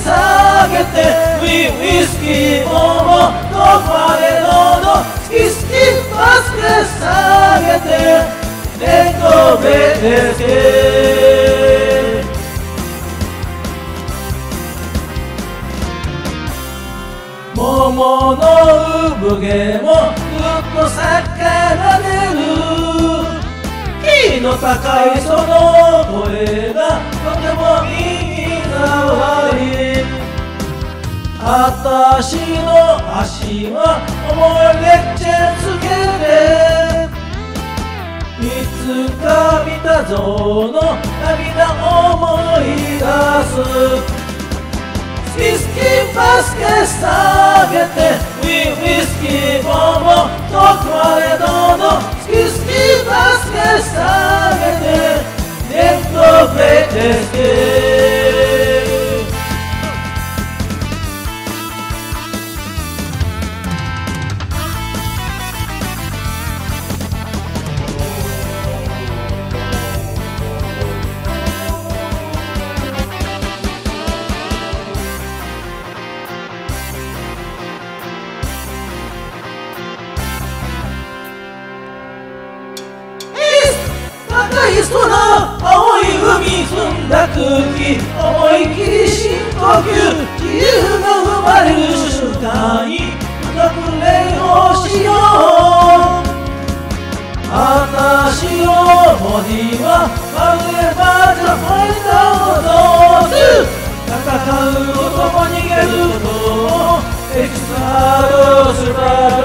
下げてウィウイスキーももどこまでどの好き好きバスケ下げてレッドベースケ桃の産毛もぐっと魚出る。キの高いその声。あたしの足は重いレッチェつけて。いつか見たぞの涙を思い出す。ウィスキーバスケ下げて。ウィウイスキーボンボンどこまでどんどんウィスキーバスケ下げて。ネットプレイです赤い空青い海澄んだ空気思い切り深呼吸自由が生まれる瞬間に深く礼をしよう私のボディはまるでバーチャファイターのゾーズ戦うことも逃げることもエキスハードスター